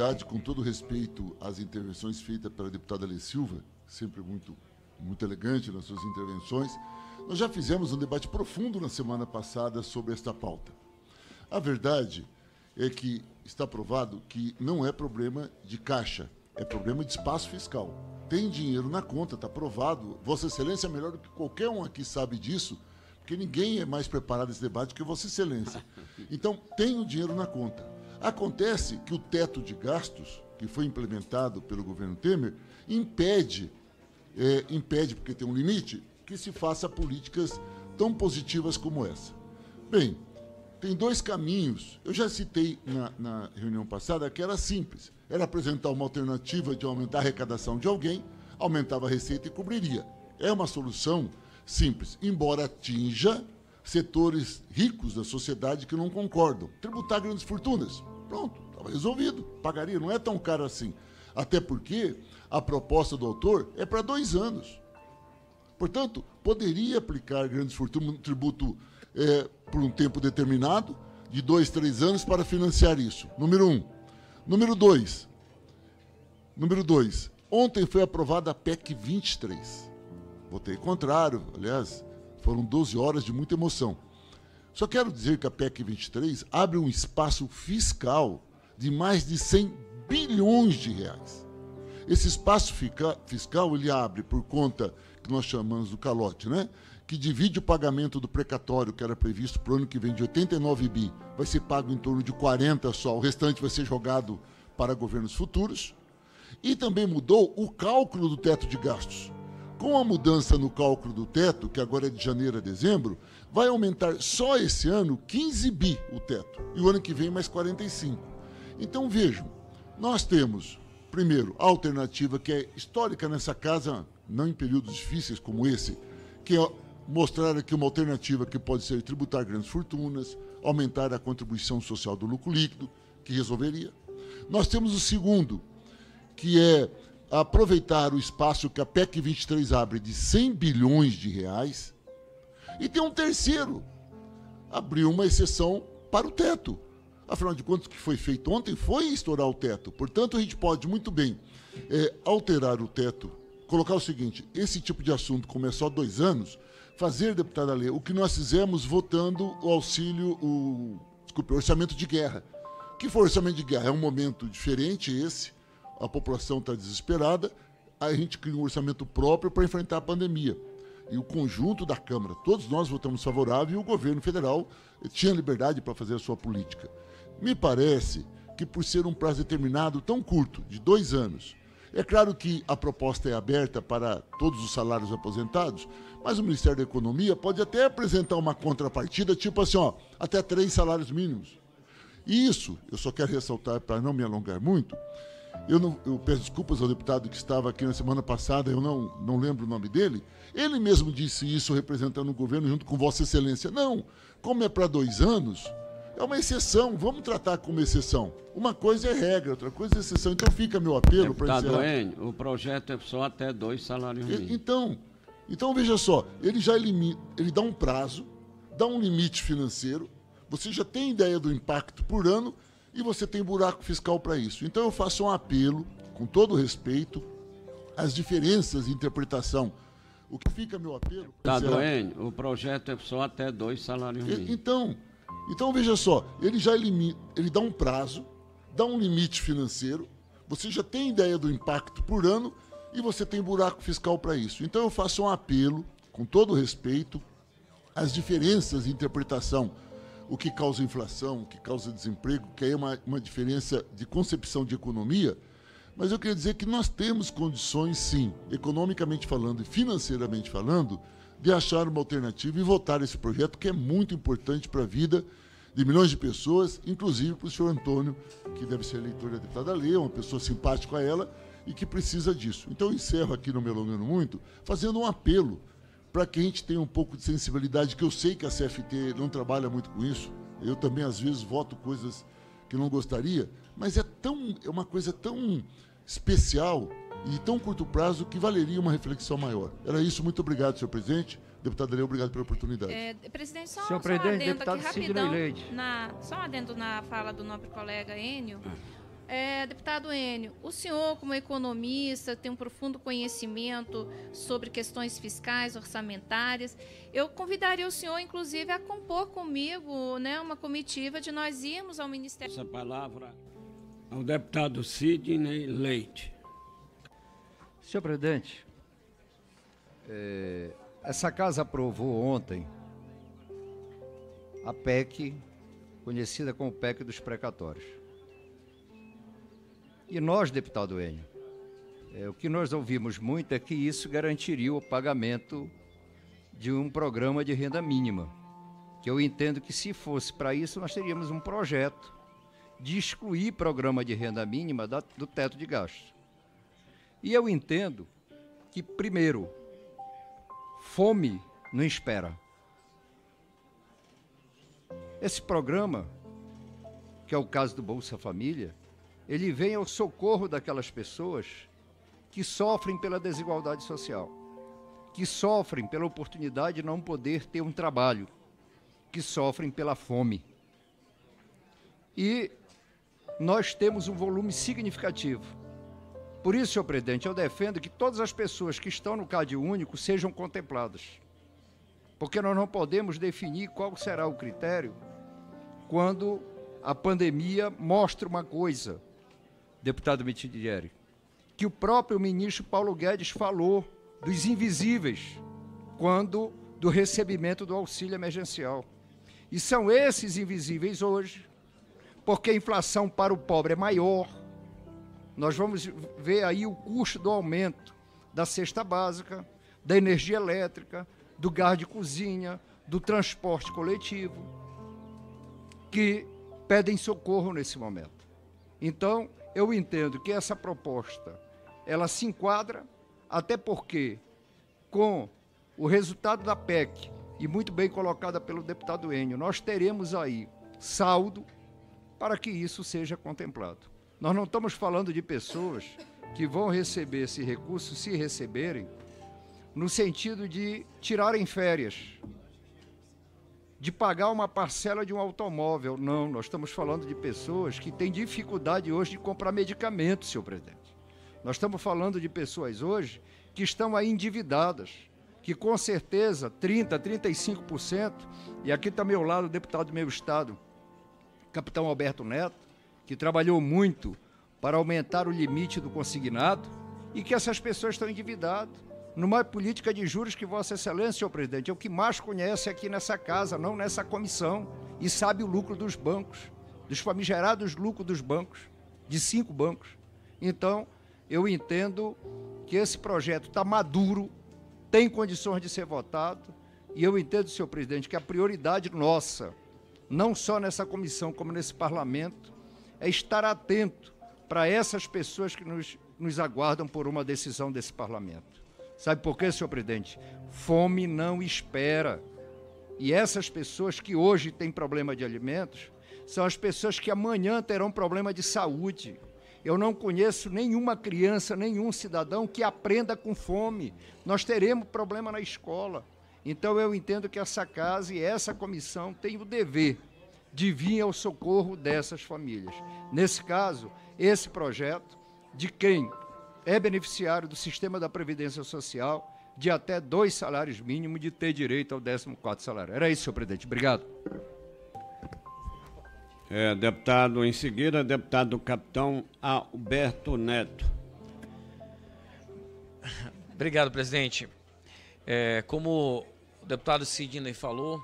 oportunidade, com todo respeito às intervenções feitas pela deputada Lê Silva, sempre muito, muito elegante nas suas intervenções, nós já fizemos um debate profundo na semana passada sobre esta pauta. A verdade é que está provado que não é problema de caixa, é problema de espaço fiscal. Tem dinheiro na conta, está provado. Vossa Excelência é melhor do que qualquer um aqui sabe disso, porque ninguém é mais preparado nesse debate que Vossa Excelência. Então, tem o dinheiro na conta. Acontece que o teto de gastos, que foi implementado pelo governo Temer, impede, é, impede, porque tem um limite, que se faça políticas tão positivas como essa. Bem, tem dois caminhos. Eu já citei na, na, reunião passada que era simples. Era apresentar uma alternativa de aumentar a arrecadação de alguém, aumentava a receita e cobriria. É uma solução simples, embora atinja setores ricos da sociedade que não concordam. Tributar grandes fortunas. Pronto, estava resolvido. Pagaria, não é tão caro assim. Até porque a proposta do autor é para dois anos. Portanto, poderia aplicar grandes fortunas no tributo é, por um tempo determinado, de dois, três anos, para financiar isso. Número um. Número dois. Número dois. Ontem foi aprovada a PEC 23. Votei contrário, aliás, foram 12 horas de muita emoção. Só quero dizer que a PEC 23 abre um espaço fiscal de mais de 100 bilhões de reais. Esse espaço fiscal ele abre por conta que nós chamamos do calote, né? que divide o pagamento do precatório, que era previsto para o ano que vem, de 89 bi, vai ser pago em torno de 40 só, o restante vai ser jogado para governos futuros. E também mudou o cálculo do teto de gastos. Com a mudança no cálculo do teto, que agora é de janeiro a dezembro, vai aumentar só esse ano 15 bi o teto, e o ano que vem mais 45. Então vejam, nós temos, primeiro, a alternativa que é histórica nessa casa, não em períodos difíceis como esse, que é mostrar aqui uma alternativa que pode ser tributar grandes fortunas, aumentar a contribuição social do lucro líquido, que resolveria. Nós temos o segundo, que é aproveitar o espaço que a PEC 23 abre de 100 bilhões de reais. E tem um terceiro, abrir uma exceção para o teto. Afinal de contas, o que foi feito ontem foi estourar o teto. Portanto, a gente pode muito bem é, alterar o teto, colocar o seguinte: esse tipo de assunto, é só dois anos, fazer, deputada Lê, o que nós fizemos votando o auxílio, o, desculpe, o orçamento de guerra. Que foi orçamento de guerra? É um momento diferente esse, a população está desesperada, a gente cria um orçamento próprio para enfrentar a pandemia. E o conjunto da Câmara, todos nós votamos favorável e o governo federal tinha liberdade para fazer a sua política. Me parece que por ser um prazo determinado tão curto, de dois anos, é claro que a proposta é aberta para todos os salários aposentados, mas o Ministério da Economia pode até apresentar uma contrapartida, tipo assim, ó, até três salários mínimos. Isso, eu só quero ressaltar para não me alongar muito, eu, não, eu, peço desculpas ao deputado que estava aqui na semana passada, eu não, não lembro o nome dele. Ele mesmo disse isso representando o governo junto com Vossa Excelência. Não, como é para dois anos, é uma exceção, vamos tratar como exceção. Uma coisa é regra, outra coisa é exceção. Então fica meu apelo para encerrar. Enio, o projeto é só até dois salários mínimos. Então, então veja só, ele já elimina, ele dá um prazo, dá um limite financeiro, você já tem ideia do impacto por ano e você tem buraco fiscal para isso. Então eu faço um apelo, com todo respeito, às diferenças de interpretação. O que fica meu apelo... Tá doendo? O projeto é só até dois salários mínimos. Então, então veja só, ele já elimina, ele dá um prazo, dá um limite financeiro, você já tem ideia do impacto por ano e você tem buraco fiscal para isso. Então eu faço um apelo, com todo respeito, às diferenças de interpretação, o que causa inflação, o que causa desemprego, que aí é uma, uma diferença de concepção de economia, mas eu queria dizer que nós temos condições, sim, economicamente falando e financeiramente falando, de achar uma alternativa e votar esse projeto que é muito importante para a vida de milhões de pessoas, inclusive para o senhor Antônio, que deve ser eleitor da deputada Lê, uma pessoa simpática a ela e que precisa disso. Então eu encerro aqui, não me alongando muito, fazendo um apelo para que a gente tenha um pouco de sensibilidade, que eu sei que a CFT não trabalha muito com isso. Eu também, às vezes, voto coisas que não gostaria, mas é tão é uma coisa tão especial e tão curto prazo que valeria uma reflexão maior. Era isso, muito obrigado, senhor presidente. Deputado Leo, obrigado pela oportunidade. É, presidente, só, senhor só presidente, adendo aqui rapidão, na, só adendo na fala do nobre colega Enio. É, deputado Enio, o senhor, como economista, tem um profundo conhecimento sobre questões fiscais, orçamentárias. Eu convidaria o senhor, inclusive, a compor comigo né, uma comitiva de nós irmos ao Ministério. Essa palavra ao deputado Sidney Leite. Senhor presidente, é, essa casa aprovou ontem a PEC, conhecida como PEC dos precatórios. E nós, deputado Enio, é, o que nós ouvimos muito é que isso garantiria o pagamento de um programa de renda mínima. Que eu entendo que se fosse para isso, nós teríamos um projeto de excluir programa de renda mínima da, do teto de gastos. E eu entendo que, primeiro, fome não espera. Esse programa, que é o caso do Bolsa Família, ele vem ao socorro daquelas pessoas que sofrem pela desigualdade social, que sofrem pela oportunidade de não poder ter um trabalho, que sofrem pela fome. E nós temos um volume significativo. Por isso, senhor presidente, eu defendo que todas as pessoas que estão no CAD único sejam contempladas. Porque nós não podemos definir qual será o critério quando a pandemia mostra uma coisa deputado Mitidieri, que o próprio ministro Paulo Guedes falou dos invisíveis quando do recebimento do auxílio emergencial. E são esses invisíveis hoje, porque a inflação para o pobre é maior. Nós vamos ver aí o custo do aumento da cesta básica, da energia elétrica, do gás de cozinha, do transporte coletivo, que pedem socorro nesse momento. Então, eu entendo que essa proposta ela se enquadra, até porque com o resultado da PEC, e muito bem colocada pelo deputado Enio, nós teremos aí saldo para que isso seja contemplado. Nós não estamos falando de pessoas que vão receber esse recurso, se receberem, no sentido de tirarem férias, de pagar uma parcela de um automóvel. Não, nós estamos falando de pessoas que têm dificuldade hoje de comprar medicamentos, senhor presidente. Nós estamos falando de pessoas hoje que estão aí endividadas, que com certeza 30%, 35%, e aqui está meu lado o deputado do meu estado, capitão Alberto Neto, que trabalhou muito para aumentar o limite do consignado, e que essas pessoas estão endividadas numa política de juros que Vossa Excelência, senhor presidente, é o que mais conhece aqui nessa casa, não nessa comissão, e sabe o lucro dos bancos, dos famigerados lucros dos bancos, de cinco bancos. Então, eu entendo que esse projeto está maduro, tem condições de ser votado, e eu entendo, senhor presidente, que a prioridade nossa, não só nessa comissão, como nesse parlamento, é estar atento para essas pessoas que nos, nos aguardam por uma decisão desse parlamento. Sabe por quê, senhor presidente? Fome não espera. E essas pessoas que hoje têm problema de alimentos são as pessoas que amanhã terão problema de saúde. Eu não conheço nenhuma criança, nenhum cidadão que aprenda com fome. Nós teremos problema na escola. Então eu entendo que essa casa e essa comissão têm o dever de vir ao socorro dessas famílias. Nesse caso, esse projeto, de quem é beneficiário do sistema da Previdência Social de até dois salários mínimos de ter direito ao 14 salário. Era isso, senhor presidente. Obrigado. É, deputado, em seguida, deputado capitão Alberto Neto. Obrigado, presidente. É, como o deputado Sidney falou,